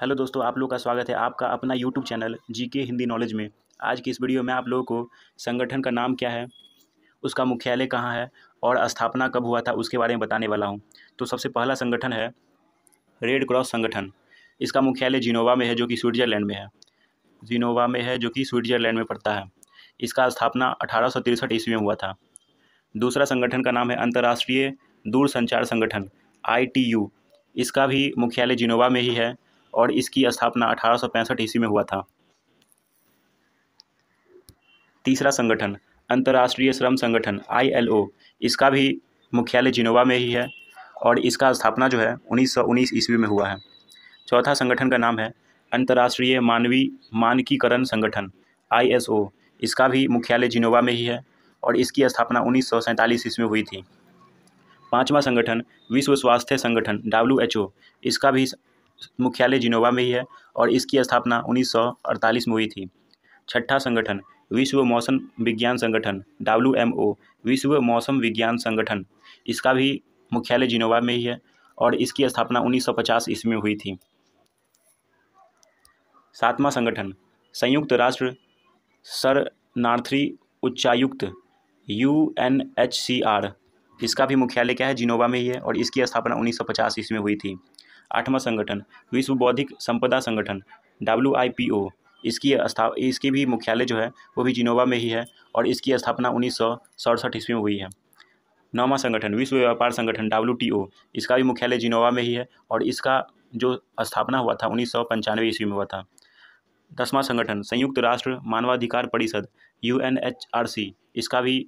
Hello दोस्तों, आप लोग का स्वागत है आपका अपना यूट्यूब चैनल जी के हिंदी नॉलेज में। आज की इस वीडियो में आप लोगों को संगठन का नाम क्या है, उसका मुख्यालय कहाँ है और स्थापना कब हुआ था, उसके बारे में बताने वाला हूँ। तो सबसे पहला संगठन है रेड क्रॉस संगठन। इसका मुख्यालय जिनोवा में है, जो कि स्विट्ज़रलैंड में है। जिनोवा में है, जो कि स्विट्ज़रलैंड में पड़ता है। इसका स्थापना अठारह ईस्वी में हुआ था। दूसरा संगठन का नाम है अंतर्राष्ट्रीय दूरसंचार संगठन आईटीयू इसका भी मुख्यालय जिनोवा में ही है। और इसकी स्थापना अठारह सौ पैंसठ ईस्वी में हुआ था। तीसरा संगठन, अंतर्राष्ट्रीय श्रम संगठन आईएलओ इसका भी मुख्यालय जिनोवा में ही है और इसका स्थापना जो है 1919 ईस्वी में हुआ है। चौथा संगठन का नाम है अंतर्राष्ट्रीय मानवीय मानकीकरण संगठन आईएसओ इसका भी मुख्यालय जिनोवा में ही है और इसकी स्थापना उन्नीस ईस्वी में हुई थी। पांचवा संगठन, विश्व स्वास्थ्य संगठन डब्ल्यूएचओ इसका भी मुख्यालय जिनोवा में ही है और इसकी स्थापना उन्नीस सौ अड़तालीस में हुई थी। छठा संगठन, विश्व मौसम विज्ञान संगठन डब्ल्यूएमओ विश्व मौसम विज्ञान संगठन, इसका भी मुख्यालय जिनोवा में ही है और इसकी स्थापना 1950 ईस्वी में हुई थी। सातवां संगठन, संयुक्त राष्ट्र, शरणार्थी उच्चायुक्त, U N H C R, इसका भी मुख्यालय क्या है? जिनोवा में ही है और इसकी स्थापना 1950 ईस्वी में हुई थी। आठवां संगठन, विश्व बौद्धिक संपदा संगठन डब्ल्यू आई पी ओ इसकी स्था इसकी भी मुख्यालय जो है, वो भी जिनोवा में ही है और इसकी स्थापना उन्नीस सौ सड़सठ ईस्वी में हुई है। नौवां संगठन, विश्व व्यापार संगठन डब्ल्यू टी ओ इसका भी मुख्यालय जिनोवा में ही है और इसका जो स्थापना हुआ था, उन्नीस सौ पंचानवे ईस्वी में हुआ था। दसवां संगठन, संयुक्त राष्ट्र मानवाधिकार परिषद U N H R C इसका भी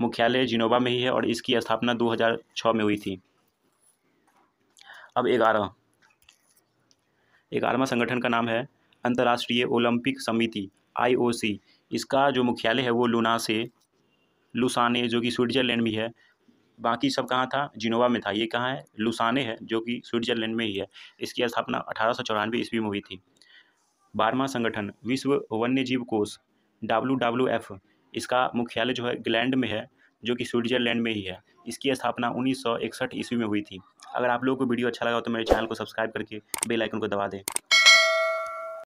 मुख्यालय जिनोवा में ही है और इसकी स्थापना 2006 में हुई थी। अब ग्यारह ग्यारहवा संगठन का नाम है अंतर्राष्ट्रीय ओलंपिक समिति आईओसी इसका जो मुख्यालय है वो लूना से, लुसाने, जो कि स्विट्ज़रलैंड में है बाकी सब कहाँ था? जिनोवा में था। ये कहाँ है? लुसाने है, जो कि स्विट्ज़रलैंड में ही है। इसकी स्थापना अठारह सौ चौरानवे ईस्वी में हुई थी। बारहवा संगठन, विश्व वन्य जीव कोष डब्ल्यू डब्ल्यू एफ़ इसका मुख्यालय जो है ग्लैंड में है, जो कि स्विट्ज़रलैंड में ही है। इसकी स्थापना उन्नीस सौ इकसठ ईस्वी में हुई थी। अगर आप लोगों को वीडियो अच्छा लगा तो मेरे चैनल को सब्सक्राइब करके बेल आइकन को दबा दें।